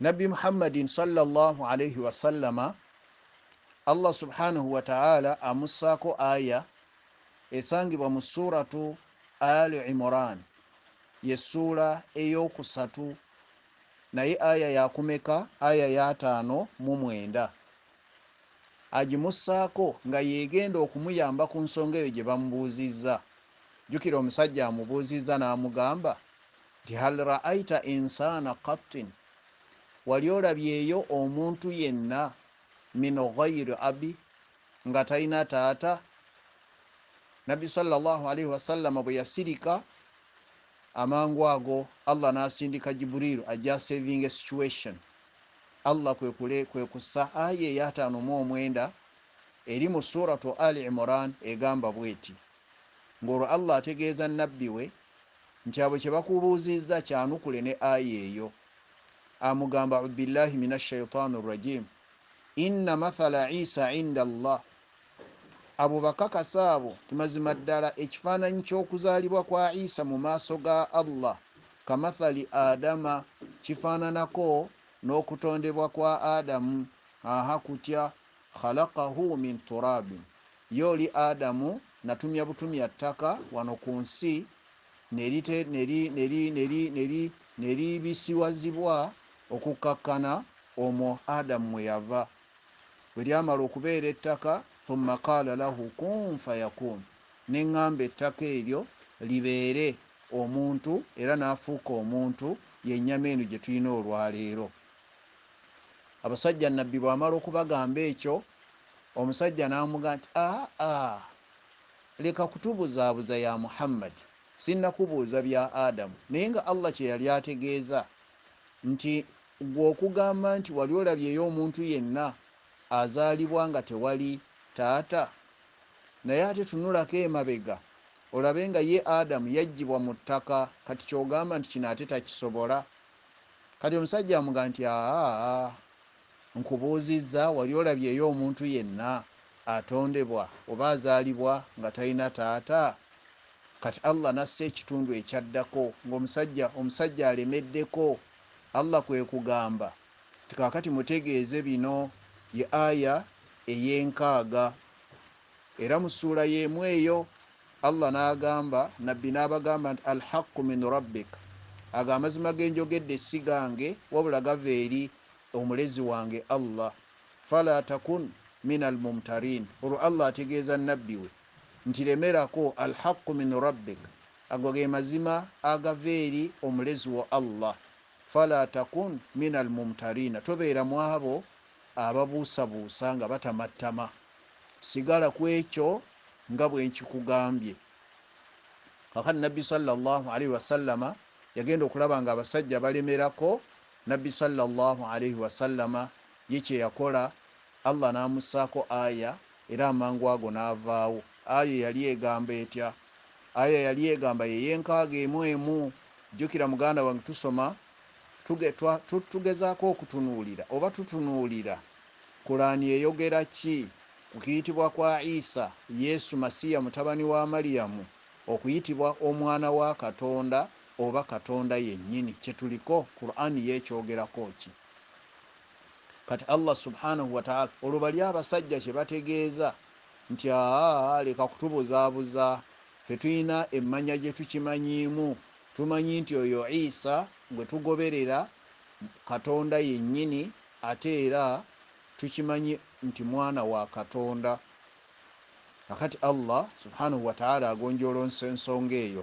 nabbi muhammadin salllahalaihi wasallama allah subhanahu wataala amussaako aya esangibwa mu suratu ali imran yesuula eyokusatu naye aya yakumeka aya yataano mu mwenda. Agimussaako nga yegenda okumuyamba ku nsonga eyo gye bamubuuzizza. Jjukira omusajja amubuuzizza n'amugamba nti hal ra'aita insaana kattin wali olabyeyo omuntu yenna min ghairi abi nga talina taata. Nabbi salllahalaihi wasallama bwe yasirika amangu ago allah n'asindika jibuliru ajja saving a situation. Allah kwekussa aya eyataano mu omwenda eri mu suratu ali imuran egamba bweti ng'olwo allah ategeeza nabbi we nti abo kye bakubuuzizza kyanukule ne aya eyo amugamba aubillahi min ashaitani rrajim inna mathala isa inda allah abo bakakasa abo timazima ddala ekifaananyi ky'okuzaalibwa kwa isa mu maaso ga allah. Kamathali adama kifaananako n'okutondebwa kwa adamu. Aha kutya? Khalaqahu min turabin. Ye oli adamu natumya butumya ttaka wano ku nsi neribisiwazibwa okukkakkana omwo adamu mwe yava. Bwe lyamala okubeera ettaka thumma qaala lahu kun fayakun. Neŋŋamba ettaka eryo libeere omuntu era n'afuuka omuntu yennyama eno gye tulina olwaleero abasajja nabbi bwamala okubagamba ekyo omusajja n'amuga nti aa leka kutubuzaabuza ya muhammadi sinnakubuuza bya adamu naye nga allah kye yali ategeeza nti gwe okugamba nti wali olabyeyo omuntu yenna azaalibwa nga tewali taata? Naye ate tunulako emabega olabe nga ye adamu yaggyibwa mu ttaka kati kyogamba nti kino ate takisobola. Kati omusajja amuga nti aa nkubuuzizza wali olabyeyo omuntu yenna atondebwa oba azaalibwa nga talina taata? Kati allah nassa ekitundu ekyaddako ngaomusajja omusajja alemeddeko allah kwe kugamba. Tikakati mutegeeze bino ye aya ey'enkaaga. Era mu ssuula y'emu eyo allah n'agamba nabbi n'abagamba nti alhaqu min rabbik. Ago amazima genjogedde si gange wabula gava eri omulezi wange allah. Fala takun min almumtarin. Olwo allah ategeeza nabbi we nti lemerako alhaqu min rabbik. Ago ge mazima agava eri omulezi wa allah fala takun min almumtarina. Tobeera mu abo ababuusabuusa nga batamattama. Sigala ku ekyo nga bwe nkikugambye. Kakati nabbi salllahalaihi wasallama yagenda okulaba nga abasajja balemerako nabbi salllahalaihi wasallama ye kyeyakola allah n'amussaako aya era amangu ago n'avaawo. Aya yali egamba etya? Aya yali egamba yeyenkaaga emu emu. Jjukira muganda wange tusoma tugezaako okutunuulira oba tutunuulira kulaani eyogera ki? Kukiyitibwa kwa isa yesu masiya mutabani wa mariyamu okuyitibwa omwana wa katonda oba katonda yennyini. Kyetuliko qurani yekyogerako ki? Kati allah subhanahu wataala olwo bali abasajja kyebategeeza nti aa leka kutubuzaabuza fe tulina emmanya gye tukimanyiimu tumanyi nti oyo isa gwe tugoberera katonda yennyini ate era tukimanyi nti mwana wa katonda. Kakati allah subhanahu wataala agonjolonsa ensonga eyo.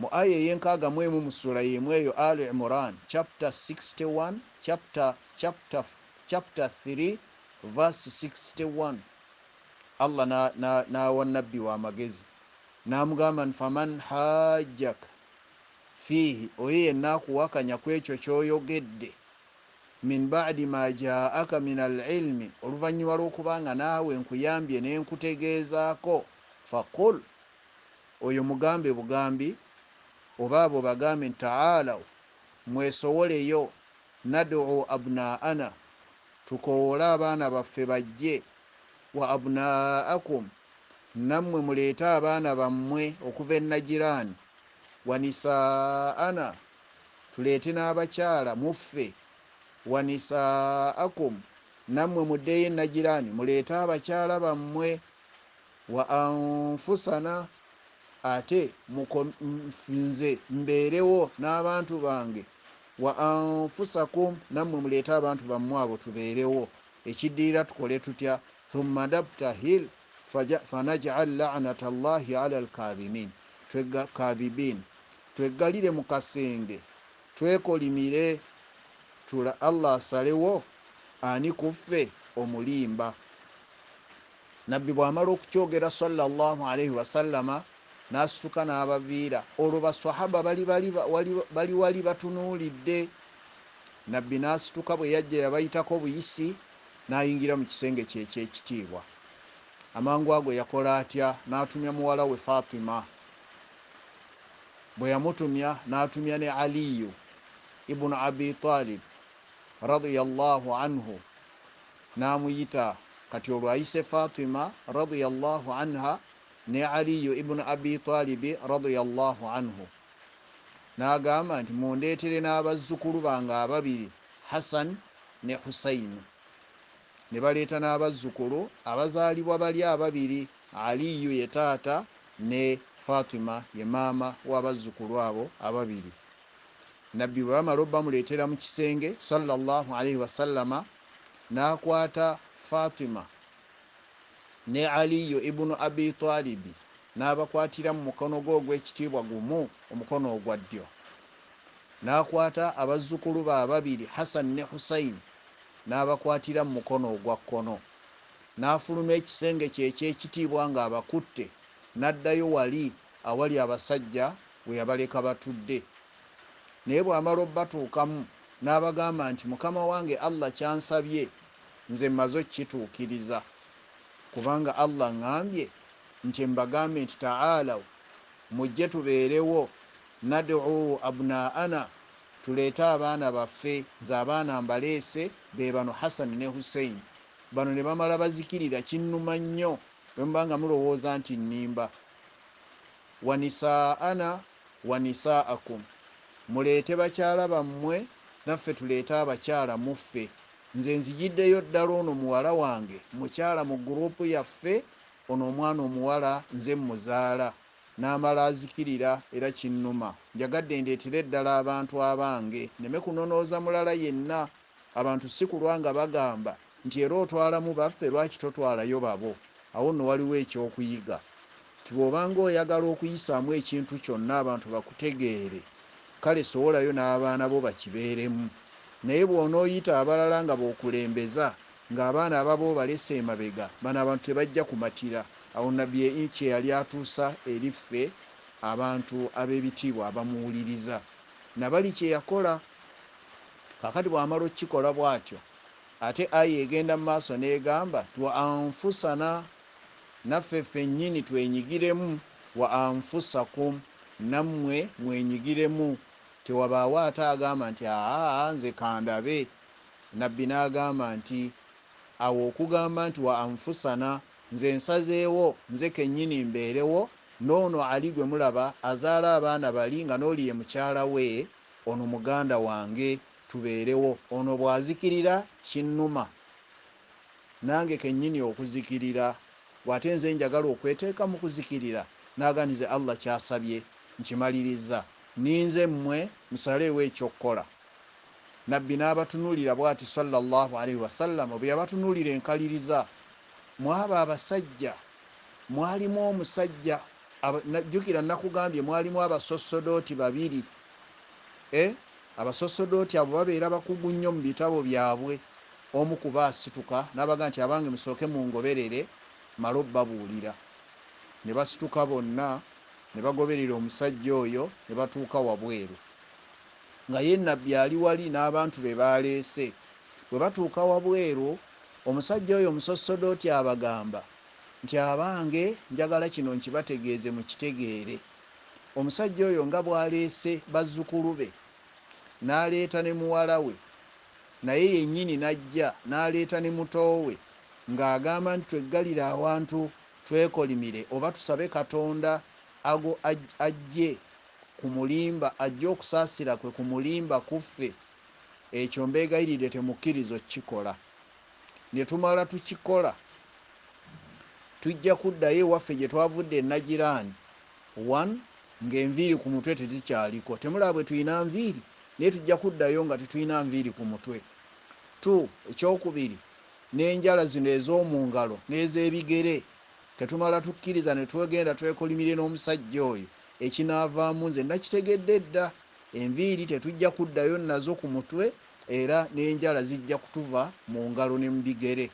Mu aya eyenkaaga mu emu mu sula yemu eyo ali imuran chapter 61 chapter, chapter, chapter 3 verse 61 allah nawa nabbi wamagezi namugamba nti faman hajjaka fiihi oyo yenna akuwakanya ku ekyo kyoyogedde. Min badi ma jaaka min alilmi oluvannyuma lw'okubanga naawe nkuyambye nenkutegeezaako faqul oyo mugambe bugambi oba abo bagambe taalaw mwesowoleyo naduu abnaana tukowoole abaana baffe bajje wa abnaakum nammwe muleete abaana bammwe okuva enagiraani wa nisaana tuleete n'abakyala muffe. Wa nisaakum nammwe muddeyo enagirani muleete abakyala bammwe wa anfusana ate nze mbeerewo n'abantu bange. Wa anfusakum nammwe muleete abantu bammwe abo tubeerewo. Ekiddirira tukole tutya? Thumma nabtahil fanajal lanata llahi ala lkadhimin kadhibin tweggalire mu kasenge twekolimire tula allah asalewo ani kuffe omulimba. Nabbi bwamala okukyogera salaalaihi wasallama n'asituka n'abaviira. Olwo baswahaba bali wali batunuulidde. Nabbi n'asituka bwe yajja yabayitako buyisi n'ayingira mu kisenge kyekyekitiibwa amangu ago yakola atya? N'atumya muwala we fatima bwe yamutumya n'atumya ne aliyu ibunu abi talib radiallahu anhu. N'amuyita kati olwo ayise fatima radiallahu anha ne aliyu ibunu abi talibi radiallahu anhu. N'agamba nti mundeetere n'abazzukulu bange ababiri hassan ne husaini ne baleeta n'abazzukulu abazaalibwa bali ababiri aliyu ye taata ne fatima ye maama w'abazzukulu abo ababiri. Nabbi bwe bamala obbamuleetera mu kisenge salllahalaihi wasallama n'akwata fatima ne aliyu ibunu abi talibi n'abakwatira mu mukono gwe ogw'ekitiibwa gumu omukono ogwa ddyo. N'akwata abazzukulu be ababiri hassan ne husaini n'abakwatira mu mukono ogwa kkono. N'afuluma ekisenge kyekyekitiibwa ng'abakutte n'addayo wali awali abasajja we yabaleka batudde. Naye bw'amala obbatuukamu n'abagamba nti mukama wange allah kyansabye nze mmaze okkituukiriza kubanga allah ŋŋambye nti mbagambe nti taalaw mujje tubeerewo nadu abnaana tuleete abaana baffe nze abaana mbaleese be bano hassan ne hussein. Bano ne bamala bazikirira kinnuma nnyo bwemubanga mulowooza nti nnimba wanisaana wanisaakum muleete bakyala bammwe naffe tuleete abakyala muffe. Nze nzijiddeyo ddala ono muwala wange mukyala mu gurupu yaffe ono omwana omuwala nze muzaala n'amala azikirira era kinnuma. Njagadde ndeetera eddala abantu abange neme kunonooza mulala yenna. Abantu si kulwa nga bagamba nti era otwalamu baffe lwaki totwalayo babo awo nno waliwo ekyokuyiga. Ti bw'obanga oyagala okuyisaamu ekintu kyonna abantu bakutegeere. Kale sowolayo n'abaana bo bakibeeremu. Naye bw'onooyita abalala nga b'okulembeza ng'abaana ababa obalesa emabega bano abantu tebajja kumatira. Awo nabbi kye yali atuusa eriffe abantu ab'ebitiibwa abamuwuliriza. Nabali kye yakola kakati bw'amala okukikola bw'atyo ate aya egenda mu maaso n'egamba twa anfusana naffe ffennyini twenyigiremu wa anfusakum nammwe mwenyigiremu. Tewabaawo ate agamba nti aa nze kandabe. Nabbi n'agamba nti awo okugamba nti wa anfusana nze nsazeewo nze kennyini mbeerewo noono ali gwe mulaba azaala abaana bali nga n'oli ye mukyala we ono muganda wange tubeerewo. Ono bw'azikirira kinnuma. Nange kennyini okuzikirira bw'ate nze njagala okweteeka mu kuzikirira n'aganize allah kyasabye nkimaliriza. Ninze mmwe musaleewo ekyokukola nabbi n'abatunuulira bw'ati salllahalaihi wasallama bwe yabatunuulira enkaliriza mwaba abasajja mwalimu omusajja jjukira nakugambye mwalimu abasosodooti babiri e? Abasosodooti abo babeera bakugu nnyo mu bitabo byabwe. Omu kuba asituka nabaga nti abange musooke mungoberere male obbabuulira. Ne basituka bonna ne bagoberera omusajja oyo ne batuuka wabweru. Nga ye nabbi ali wali n'abantu be baleese bwe batuuka wabweru omusajja oyo omusosodooti abagamba nti abange njagala kino nkibategeeze mu kitegeere omusajja oyo nga bw'aleese bazzukulu be n'aleeta ne muwala we naye yennyini n'ajja n'aleeta ne mutoowe ng'agamba nti tweggalire awantu twekolimire oba tusabe katonda ago ajje ku mulimba ajje okusaasira kwe ku mulimba kuffe. Ekyo mbeegayirire temukkirizo kikola ne tumala tukikola. Tujja kuddayo ewaffe gye twavudde enagiraani one ng'enviiri ku mutwe tetukyaliko temulaba bwe tulina nviiri? Naye tujja kuddayo nga tetulina nviiri ku mutwe. Two ekyokubiri n'enjala zino ez'omu ngalo n'ez'ebigere tetumala tukkiriza ne twegenda twekolimire n'omusajja oyo ekinaavaamu nze nakitegedde dda. Enviiri tetujja kuddayo nazo ku mutwe era n'enjala zijja kutuva mu ngalo ne mu bigere.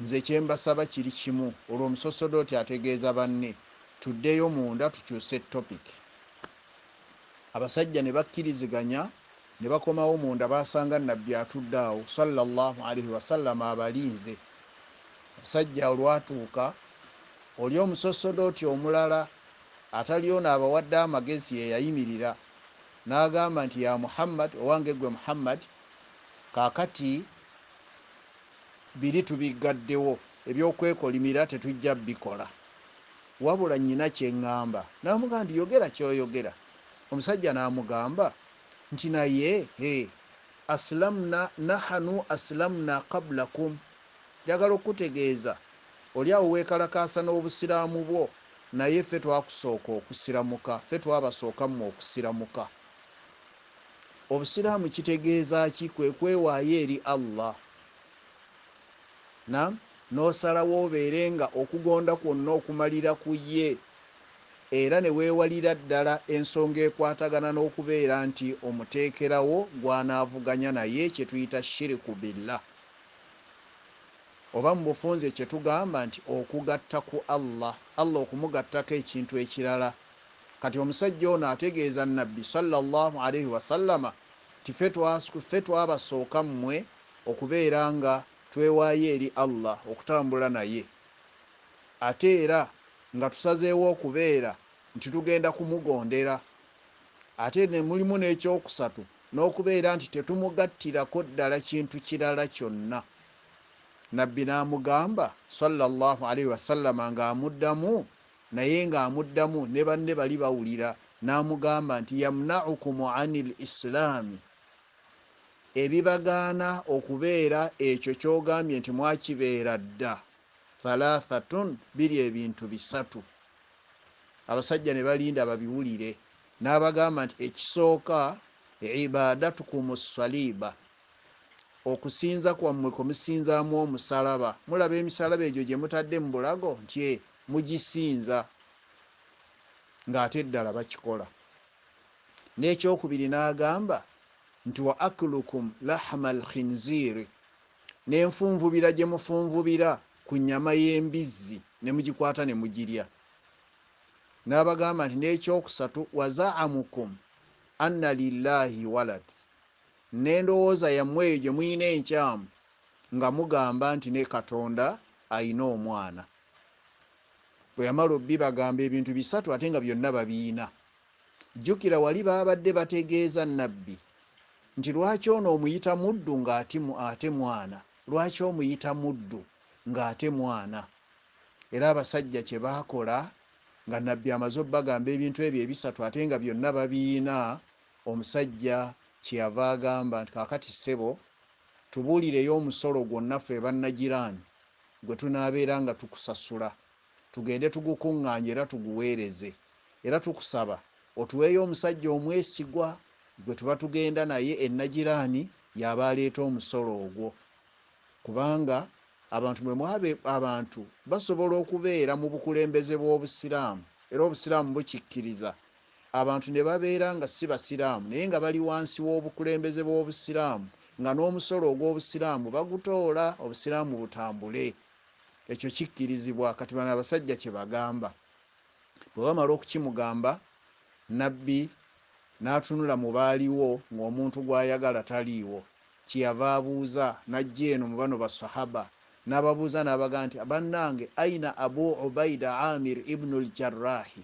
Nze kyembasaba kiri kimu olwo omusosodooti ategeeza banne tuddeyo munda tukyuse topic. Abasajja ne bakkiriziganya ne bakomawo munda basanga nabbi atudde awo salaalaihi wasallama abalinze. Omusajja olwatuuka oli omusosodooti omulala ataliono abawadde amagezi yeyayimirira n'agamba nti ya muhammad owange gwe muhammad kaakati biri tubiggaddewo ebyokwekolimira tetujja bikola. Wabula nyina kyeŋŋamba namugaa nti yogera kyoyogera. Omusajja n'amugamba nti naye asilamna nahanu asilamna qablakum. Njagala okutegeeza oli awo weekalakaasa n'obusiraamu bwo naye ffe twakusooka okusiramuka ffe twabasooka mmwe okusiramuka. Obusiraamu kitegeeza ki? Kwe kwewaayo eri allah. Nam n'osalawo obeere nga okugonda kwonna okumalira ku ye era ne weewalira ddala ensonga ekwatagana n'okubeera nti omuteekerawo gw'anaavuganya naye kye tuyita shiriku billah. Oba mu bufunze kye tugamba nti okugatta ku allah allah okumugattako ekintu ekirala. Kati omusajja ono ategeeza nabbi salaalaihi wasallama ti ffe twabasooka mmwe okubeera nga twewaayo eri allah okutambula naye. Ate era nga tusazeewo okubeera nti tugenda kumugondera. Ate ne mulimu n'ekyokusatu n'okubeera nti tetumugattirako ddala kintu kirala kyonna. Nabbi n'amugamba salaalaihi wasallama ng'amuddamu naye ng'amuddamu ne banne bali bawulira n'amugamba nti yamnaukum ani l islaami. Ebibagaana okubeera ekyo kyogambye nti mwakibeera dda thalathatun biri ebintu bisatu. Abasajja ne balinda babiwulire. N'abagamba nti ekisooka ibadatukum saliba okusinza kwammwe kwemusinzaamu omusalaba. Mulaba emisalaba egyo gye mutadde mu bulago nti e mugisinza. Ng'ate eddala bakikola. N'ekyokubiri n'agamba nti wa akulukum lahma alkhinziri. N'enfunvubira gye mufunvubira ku nnyama y'embizzi ne mugikwata ne mugirya. N'abagamba nti n'ekyokusatu wazaamukum anna lillahi walad. N'endowooza yammwe eyo gye muyina enkyamu nga mugamba nti ne katonda ayina omwana. Bwe yamala obbi bagamba ebintu bisatu ate nga byonna babiina. Jjukira wali baabadde bategeeza nabbi nti lwaki ono omuyita muddu ng'ate mwana? Lwaki omuyita muddu ng'ate mwana. Era abasajja kye baakola nga nabbi amaze obbagamba ebintu ebyo ebisatu ate nga byonna babiina omusajja kyeyava agamba nti kaakati ssebo tubuulireyo omusolo gwonna ffe bannagiraani gwe tunaabeera nga tukusasula. Tugende tugukuŋŋaanye era tuguweereze. Era tukusaba otuweeyo omusajja omwesigwa gwe tuba tugenda naye enagiraani yaba aleeta omusolo ogwo. Kubanga abantu mwe mwaba abantu basobola okubeera mu bukulembeze bw'obusiraamu era obusiraamu bukikkiriza. Abantu ne babeera nga si basiraamu naye nga bali wansi w'obukulembeze bw'obusiraamu nga n'omusolo ogw'obusiraamu bagutoola obusiraamu butambule. Ekyo kikkirizibwa kati bano abasajja kye bagamba. Bwe bamala okukimugamba nabbi n'atunula mu baaliwo ng'omuntu gw'ayagala taliiwo. Kyeyava abuuza najja eno mu bano basahaba n'ababuuza n'abagaa nti bannange aina abu ubaida amir ibnu ljarrahi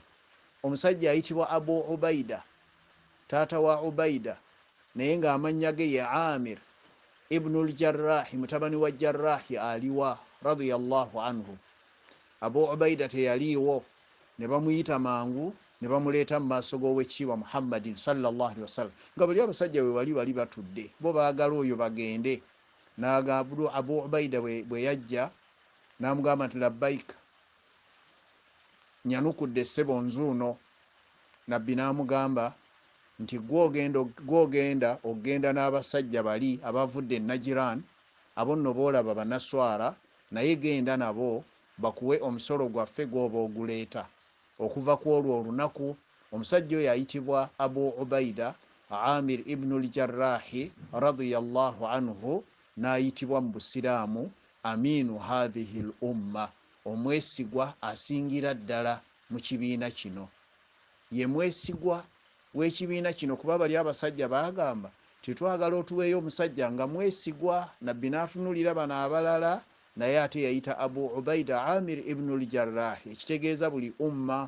omusajja ayitibwa abu ubaida taata wa ubaida naye ng'amannya ge ye amir ibnu ljarrahi mutabani wa jarrahi aliwa radiallahu anhu. Abu ubaida teyaliiwo ne bamuyita mangu ne bamuleeta mu maaso g'owekitiibwa muhammadin salllahali wasallam nga buli abasajja bwe bali bali batudde. Bo baagala oyo bagende nagabulu abu ubaida bwe yajja namugamba nti labbaika nyanukudde essebo nzuuno. Nabbi namugamba nti gwogenda ogenda n'abasajja bali abavudde enajiran abo nno boolaba banaswara naye genda nabo bakuwe omusolo gwaffe gwoba oguleeta. Okuva ku olwo olunaku omusajja oyo ayitibwa abu ubaida amir ibnu ljarrahi radiallahu anhu n'ayitibwa mu busiraamu amiinu hathihi l umma omwesigwa asingira ddala mu kibiina kino. Ye mwesigwa w'ekibiina kino kuba bali abasajja bagamba tetwagala otuweeyo omusajja nga mwesigwa nabbi n'atunulira bano abalala naye ate yayita abu ubaida amir ibnu ljarrahi ekitegeeza buli umma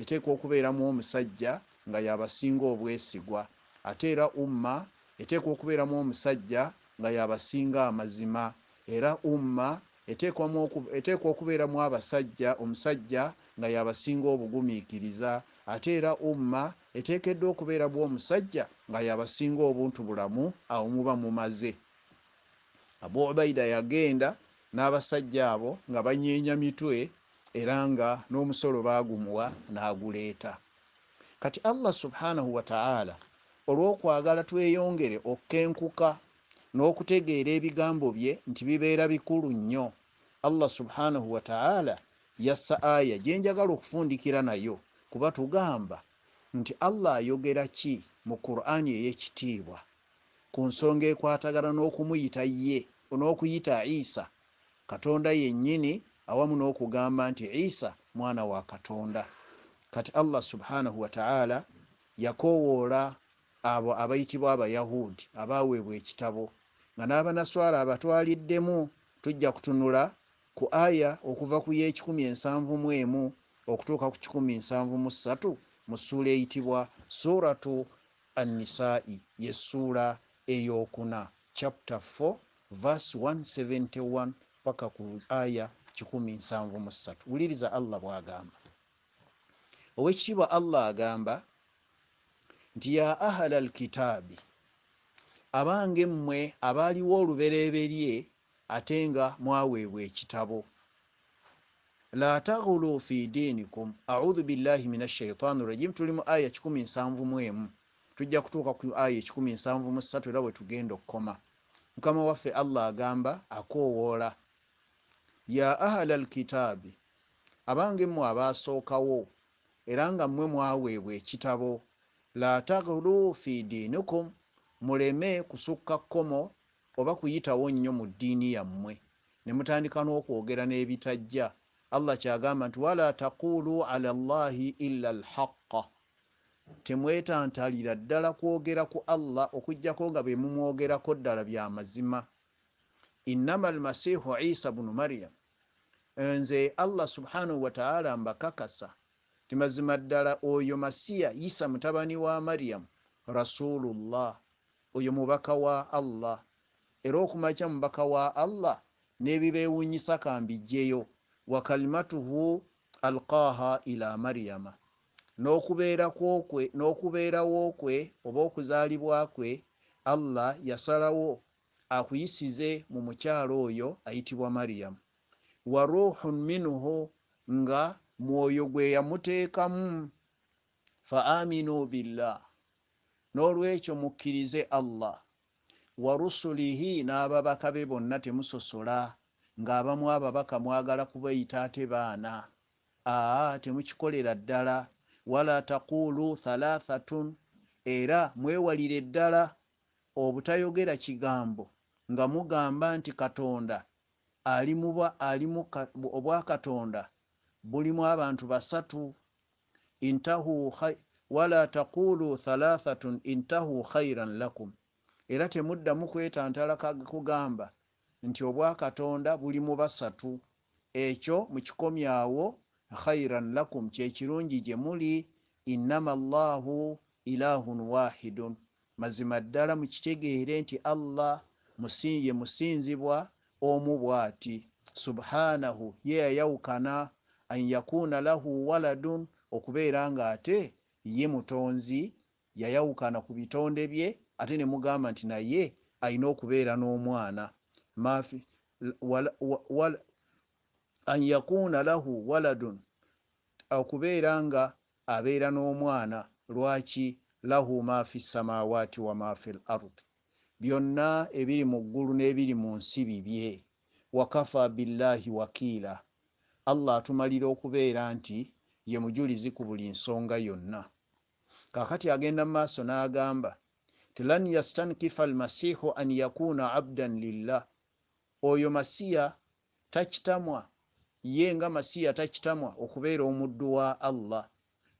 eteekwa okubeeramu omusajja nga yabasinga obwesigwa. Ate era umma eteekwa okubeeramu omusajja nga yabasinga amazima. Era umma eteekwa okubeeramu abasajja omusajja nga yabasinga obugumiikiriza. Ate era umma eteekeddwa okubeeramu omusajja nga yabasinga obuntu bulamu awo muba mumaze. Abu ubaida yagenda n'abasajja abo nga banyeenya mitwe era nga n'omusolo bagumuwa n'aguleeta. Kati allah subhanahu wataala olw'okwagala tweyongere okkenkuka n'okutegeera ebigambo bye nti bibeera bikulu nnyo. Allah subhanahu wataala yassa aya gyenjagala okufundikira nayo kuba tugamba nti allah ayogera ki mu qur'ani ey'ekitiibwa? Ku nsonga ekwatagana n'okumuyita ye n'okuyita isa katonda yennyini awamu n'okugamba nti isa mwana wa katonda. Kati allah subhanahu wataala yakowoola abo abayitibwa abayahudi abaweebwa ekitabo nga n'abanaswala abatwaliddemu tujja kutunula ku aya okuva ku y'171 okutuuka ku 173 mu ssuula eyitibwa suratu annisai yessuula eyokuna chapter 4 verse 171 paka ku aya 173 wuliriza allah bwagamba. Owekitiibwa allah agamba nti ya ahala alkitaabi abange mmwe abaaliwo olubereberye ate nga mwaweebwa ekitabo. La taghulu fi diinikum audhu billahi min ashaitaani rajim tuli mu aya 171 tujja kutuuka ku aya 173 era bwe tugenda okukoma mukama waffe allah agamba akoowoola. Ya ahala alkitaabi abange mmwe abaasookawo era nga mmwe mwaweebwa ekitabo. La taghulu fi diinikum muleme kusukka kkomo oba kuyitawo nnyo mu ddiini yammwe. Ne mutandika n'okwogera n'ebitajja. Allah kyagamba nti wala taqulu ala llahi illa alhaqa temwetantalira ddala kwogera ku allah okugjako nga bwe mumwogerako ddala bya mazima. Innama almasihu isa bunu maryam. Nze allah subhanahu wataala mbakakasa ti mazima ddala oyo masiya isa mutabani wa maryamu rasulullah oyo mubaka wa allah. Era okumakya mubaka wa allah n'ebibeewunyisa kambijjeyo. Wa kalimatuhu alqaaha ila maryama. N'okubeerawo kwe oba okuzaalibwa kwe allah yasalawo akuyisize mu mukyalo oyo ayitibwa maryamu wa ruhun minhu nga mwoyo gwe yamuteekamu. Fa aminu billah n'olwekyo mukkirize allah. Wa rusulihi n'ababaka be bonna temusosola ng'abamu ababaka mwagala kubayita ate baana. Aa temukikolera ddala. Wala taqulu thalathatun era mwewalire ddala obutayogera kigambo nga mugamba nti katonda obwakatonda bulimu abantu basatu. Intahu wala taqulu thalathatun intahu khairan lakum. Era temuddamu kwetantala kugamba nti obwakatonda buli mu basatu. Ekyo mukikomyawo khairan lakum kyekirungi gye muli innama llahu ilahun wahidun. Mazima ddala mukitegeere nti allah ye musinzibwa omu bw'ati. Subhanahu ye yayawukana an yakuna lahu waladun okubeera ng'ate ye mutonzi yayawukana ku bitonde bye ate ne mugamba nti naye alina okubeera n'omwana. An yakuuna lahu waladun okubeera nga abeera n'omwana lwaki lahu ma fi samawaati wa ma fi l ard byonna ebiri mu ggulu n'ebiri mu nsi bibye. Wakafa billahi wakiila allah atumalira okubeera nti ye mujulizi ku buli nsonga yonna. Kakati agenda mu maaso n'agamba ti lan yastankifa almasihu an yakuuna abdan lillah. Oyo masiya takitamwa ye nga masiya takitamwa okubeera omuddu wa allah.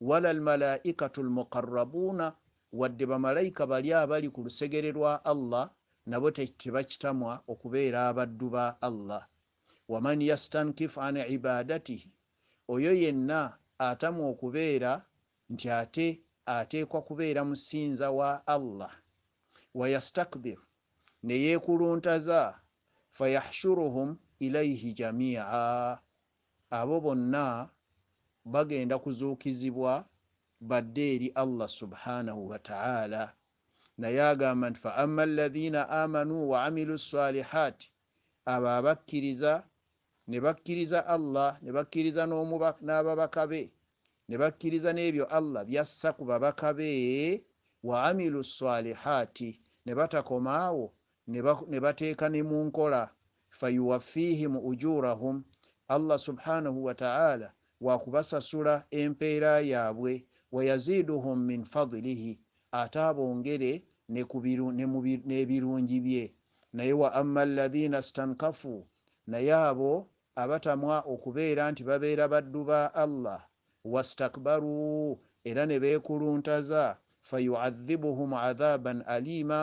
Wala almalaikatu almuqarabuuna wadde bamalayika bali abali ku lusegere lwa allah nabo tebakitamwa okubeera abaddu ba allah. Waman yastankif an ibadatihi oyo yenna atamwa okubeera nti ate ateekwa kubeera musinza wa allah. Wayastakbir neyeekuluntaza fayahshuruhum ilaihi jamia. Abo bonna bagenda kuzuukizibwa badde eri allah subhanahu wataala naye agamba nti fa ama alaina amanu wa amilu salihaati abo abakkiriza ne bakkiriza allah ne bakkiriza n'ababaka be. Ne bakkiriza n'ebyo allah byassa ku babaka be wa amilu salihaati ne batakomaawo ne bateeka ne mu nkola. Fayuwafihim ujurahum. Allah subhanahu wataala wakubasasula empeera yaabwe. Wayaziduhum min fadilihi ate abongere n'ebirungi bye. Naye wa ama alaina stankafu. Naye abo abatamwa okubeera nti babeera baddu ba allah wastakbaru era ne beekuluntaza fayuadhibuhum adhaban alima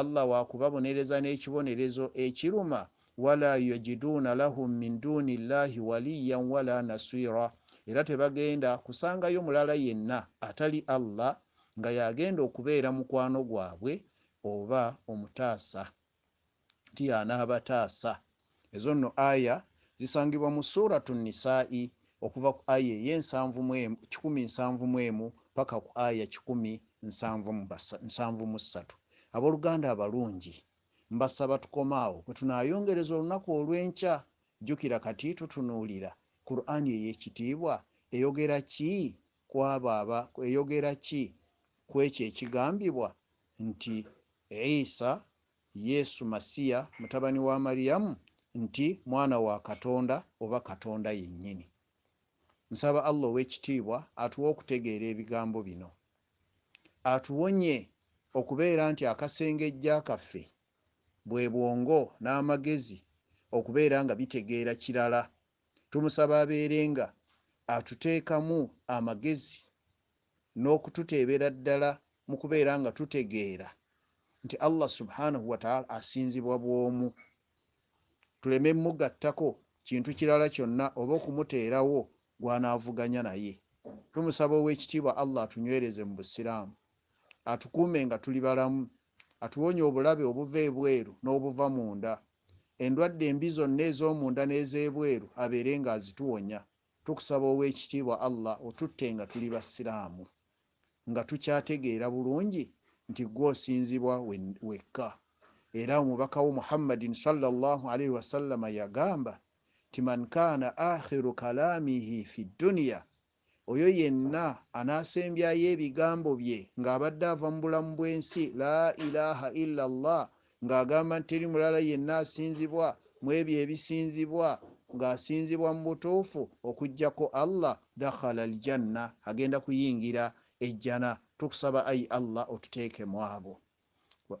allah wakubabonereza n'ekibonerezo ekiruma wala yajiduuna lahum min duni llahi waliyan wala nasira era tebagenda kusangayo mulala yenna atali allah nga yagenda okubeera mukwano gwabwe oba omutaasa ti anaabataasa ezo nno aya zisangibwa mu suratu nisai okuva ku aya ey'171 paka ku aya 173 abooluganda abalungi mbasaba tukomaawo bwe tunaayongereza olunaku olw'enkya jjukira kati tutunuulira. Qur'ani ey'ekitiibwa eyogera ki kwabo aba eyogera ki ku ekyo ekigambibwa? Nti isa yesu masiya mutabani wa mariyamu nti mwana wa katonda oba katonda yennyini. Nsaba allah ow'ekitiibwa atuwe okutegeera ebigambo bino. Atuwonye okubeera nti akasengejja kaffe bwe bwongo n'amagezi okubeera nga bitegeera kirala. Tumusaba abeerenga atuteekamu amagezi n'okututeebera ddala mu kubeera nga tutegeera nti allah subhanahu wataala asinzibwa bw'omu tuleme mugattako kintu kirala kyonna oba okumuteerawo gw'anaavuganya naye. Tumusaba ow'ekitiibwa allah atunywereze mu busiraamu atukuume nga tuli balamu atuwonye obulabe obuva ebweru n'obuva munda. Endwadde embi zonna ez'omunda n'ez'ebweru abeere ng'azituwonya tukusaba ow'ekitiibwa allah otutte nga tuli basiraamu nga tukyategeera bulungi nti gwosinzibwa wekka era omubaka wo muhammadin salllahalaihi wasallama yagamba ti man kaana akhiru kalaamihi fi dduniya oyo yenna anaasembyayo ebigambo bye ng'abadde ava mu bulamu bw'ensi la ilaha illa llah ng'agamba nti teri mulala yenna asinzibwa mu ebyo ebisinzibwa ng'asinzibwa mu butuufu okugjako allah dakhala aljanna agenda kuyingira ejjana tukusaba ayi allah otuteekemu abo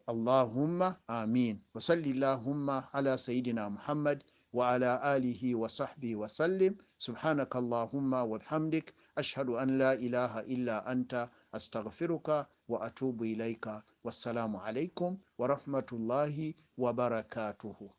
allahumma amin wasalli llahumma ala sayidina muhammad وعلى آله وصحبه وسلم. سبحانك اللهم وبحمدك. أشهد أن لا إله إلا أنت. أستغفرك وأتوب إليك. والسلام عليكم ورحمة الله وبركاته.